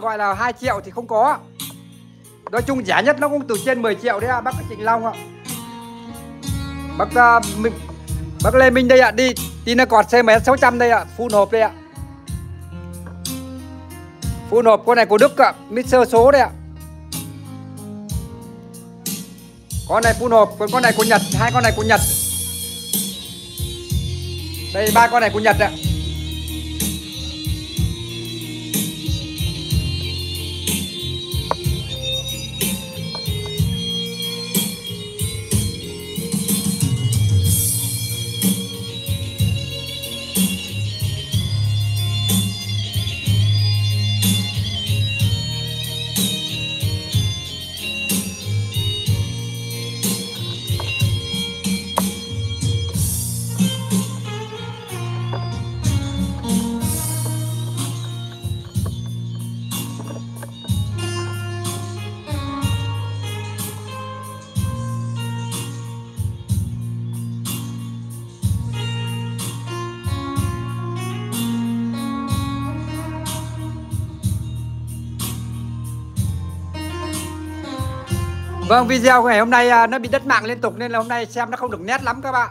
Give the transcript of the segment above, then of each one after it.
gọi là 2 triệu thì không có. Nói chung rẻ nhất nó cũng từ trên 10 triệu đấy ạ bác Trịnh Long ạ. Bác uh, mình, bác Lê Minh đây ạ đi đi nó cọt xe máy 600 đây ạ full hộp đây ạ. Full hộp con này của Đức ạ mixer số đây ạ. Con này full hộp còn con này của Nhật hai con này của Nhật. Đây ba con này của Nhật ạ. Vâng video ngày hôm nay à, nó bị đất mạng liên tục nên là hôm nay xem nó không được nét lắm các bạn.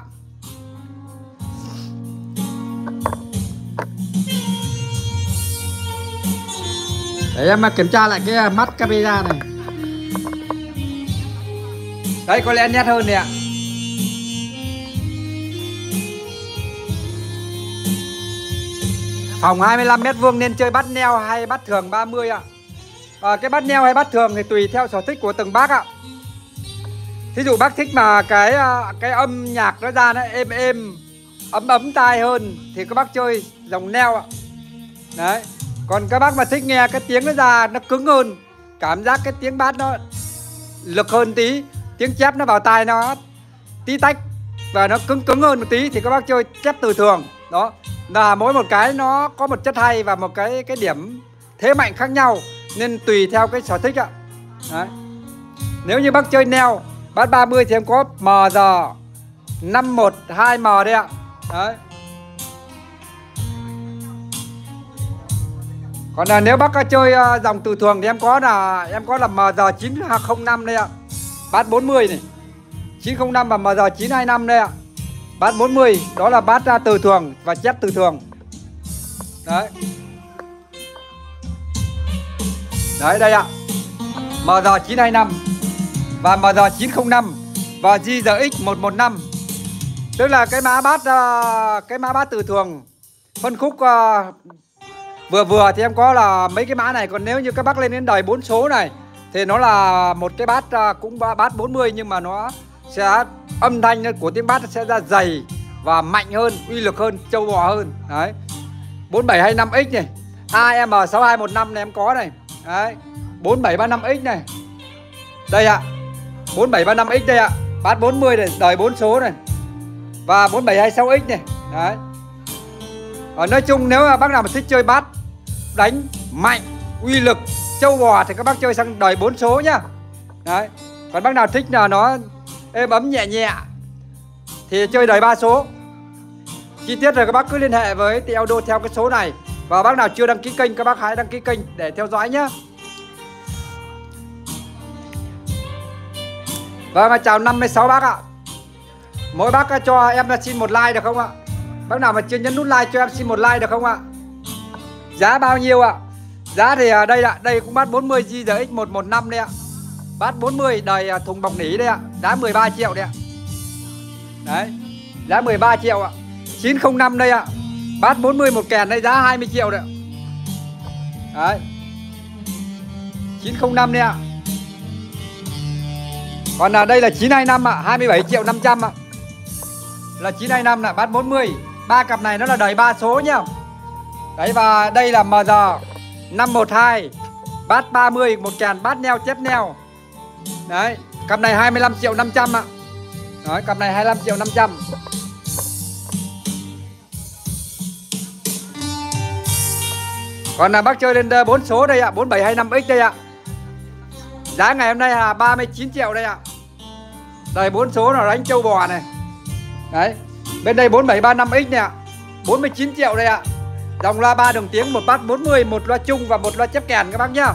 Để em kiểm tra lại cái à, mắt camera này. Đấy có lẽ nét hơn nè ạ. Phòng 25 mét vuông nên chơi bắt neo hay bắt thường 30 ạ. À, Cái bắt neo hay bắt thường thì tùy theo sở thích của từng bác ạ thí dụ bác thích mà cái à, cái âm nhạc nó ra nó êm êm, ấm ấm tai hơn thì các bác chơi dòng neo ạ. Đấy, còn các bác mà thích nghe cái tiếng nó ra nó cứng hơn, cảm giác cái tiếng bát nó lực hơn tí, tiếng chép nó vào tai nó tí tách và nó cứng cứng hơn một tí thì các bác chơi chép từ thường. Đó, là mỗi một cái nó có một chất hay và một cái cái điểm thế mạnh khác nhau nên tùy theo cái sở thích ạ. Đấy, nếu như bác chơi neo Bát 30 thì em có mờ giờ 512 mờ đây ạ. Đấy. Còn là nếu bác chơi à, dòng từ thường thì em có là, em có là mờ giờ 905 đây ạ. Bát 40 này. 905 và mờ giờ 925 đây ạ. Bát 40 đó là bát à, từ thường và chép từ thường. Đấy. Đấy, đây ạ. M giờ 925 và MR905 và GRX115 tức là cái mã bát uh, cái mã bát từ thường phân khúc uh, vừa vừa thì em có là mấy cái mã này. Còn nếu như các bác lên đến đời 4 số này thì nó là một cái bát uh, cũng bát 40 nhưng mà nó sẽ âm thanh của tiếng bát sẽ ra dày và mạnh hơn uy lực hơn trâu bò hơn. Đấy. 4725X này AM6215 này em có này. Đấy. 4735X này. Đây ạ. à. 4735X đây ạ. Bát 40 này, đời 4 số này. Và 4726X này. Đấy. Ở nói chung nếu mà bác nào mà thích chơi bát Đánh mạnh, uy lực, châu bò Thì các bác chơi sang đời 4 số nhá. Đấy. Còn bác nào thích là nó êm ấm nhẹ nhẹ Thì chơi đời 3 số. Chi tiết rồi các bác cứ liên hệ với Teldo theo cái số này. Và bác nào chưa đăng ký kênh các bác hãy đăng ký kênh để theo dõi nhé Vâng, chào 56 bác ạ. Mỗi bác cho em xin một like được không ạ? Bác nào mà chưa nhấn nút like cho em xin một like được không ạ? Giá bao nhiêu ạ? Giá thì đây ạ Đây cũng bát 40 GRX115 đây ạ. Bát 40 đầy thùng bọc nỉ đây ạ. Giá 13 triệu đây ạ. Đấy Giá 13 triệu ạ. 905 đây ạ. Bát 40 một kèn đây giá 20 triệu đấy Đấy. 905 đây ạ còn là đây là 925 ạ, à, 27 triệu 500 ạ. À. Là 925 là bát 40. Ba cặp này nó là đầy ba số nhá. Đấy và đây là MG 512 bát 30 một tràn bát neo chép neo. Đấy, cặp này 25 triệu 500 ạ. Đấy, cặp này 25 triệu 500. Còn là bác chơi lên 4 số đây ạ, 4725X đây ạ. Giá ngày hôm nay là 39 triệu đây ạ. Đây bốn số là đánh châu bò này. Đấy. Bên đây 4735X nè ạ. 49 triệu đây ạ. Dòng loa 3 đồng tiếng, một bát 40, một loa chung và một loa chép kèn các bác nhá